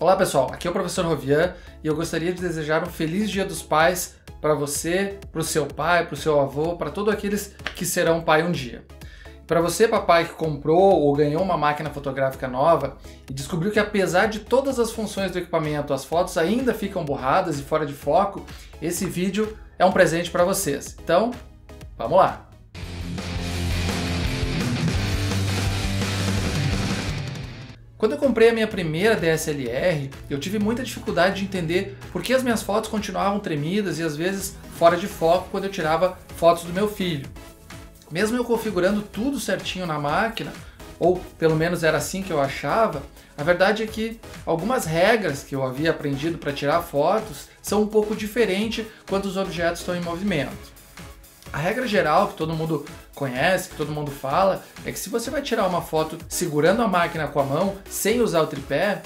Olá pessoal, aqui é o professor Rovian e eu gostaria de desejar um feliz Dia dos Pais para você, para o seu pai, para o seu avô, para todos aqueles que serão pai um dia. Para você, papai, que comprou ou ganhou uma máquina fotográfica nova e descobriu que apesar de todas as funções do equipamento, as fotos ainda ficam borradas e fora de foco, esse vídeo é um presente para vocês. Então, vamos lá! Quando eu comprei a minha primeira DSLR, eu tive muita dificuldade de entender por que as minhas fotos continuavam tremidas e às vezes fora de foco quando eu tirava fotos do meu filho. Mesmo eu configurando tudo certinho na máquina, ou pelo menos era assim que eu achava, a verdade é que algumas regras que eu havia aprendido para tirar fotos são um pouco diferentes quando os objetos estão em movimento. A regra geral que todo mundo conhece, que todo mundo fala, é que se você vai tirar uma foto segurando a máquina com a mão, sem usar o tripé,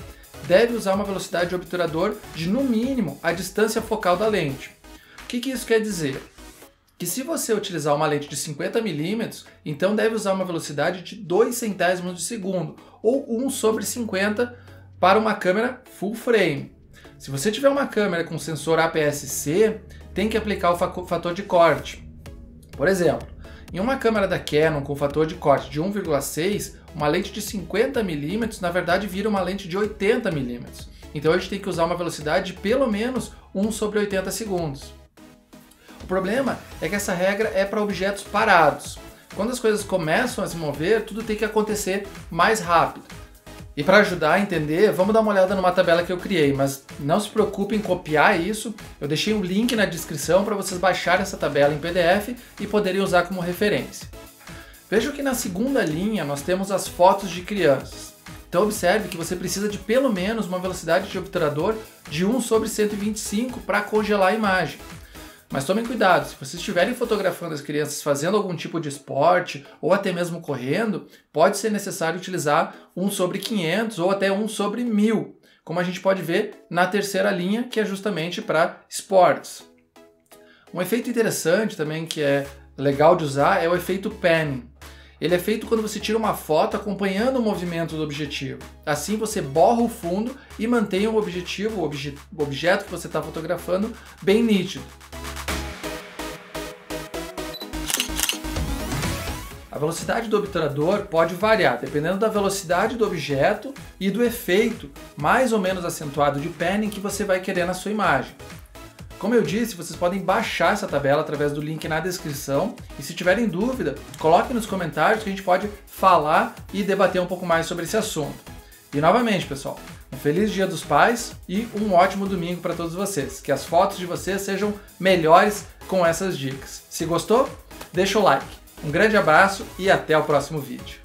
deve usar uma velocidade de obturador de no mínimo a distância focal da lente. O que, que isso quer dizer? Que se você utilizar uma lente de 50mm, então deve usar uma velocidade de 2 centésimos de segundo, ou 1 sobre 50 para uma câmera full frame. Se você tiver uma câmera com sensor APS-C, tem que aplicar o fator de corte. Por exemplo, em uma câmera da Canon com fator de corte de 1,6, uma lente de 50mm na verdade vira uma lente de 80mm. Então a gente tem que usar uma velocidade de pelo menos 1 sobre 80 segundos. O problema é que essa regra é para objetos parados. Quando as coisas começam a se mover, tudo tem que acontecer mais rápido. E para ajudar a entender, vamos dar uma olhada numa tabela que eu criei, mas não se preocupe em copiar isso. Eu deixei um link na descrição para vocês baixarem essa tabela em PDF e poderem usar como referência. Veja que na segunda linha nós temos as fotos de crianças. Então observe que você precisa de pelo menos uma velocidade de obturador de 1 sobre 125 para congelar a imagem. Mas tomem cuidado, se vocês estiverem fotografando as crianças fazendo algum tipo de esporte ou até mesmo correndo, pode ser necessário utilizar 1 sobre 500 ou até 1 sobre 1000, como a gente pode ver na terceira linha, que é justamente para esportes. Um efeito interessante também que é legal de usar é o efeito panning. Ele é feito quando você tira uma foto acompanhando o movimento do objetivo. Assim você borra o fundo e mantém o objetivo, o obje objeto que você está fotografando, bem nítido. Velocidade do obturador pode variar dependendo da velocidade do objeto e do efeito mais ou menos acentuado de panning que você vai querer na sua imagem. Como eu disse, vocês podem baixar essa tabela através do link na descrição e se tiverem dúvida, coloquem nos comentários que a gente pode falar e debater um pouco mais sobre esse assunto. E novamente, pessoal, um feliz Dia dos Pais e um ótimo domingo para todos vocês. Que as fotos de vocês sejam melhores com essas dicas. Se gostou, deixa o like. Um grande abraço e até o próximo vídeo.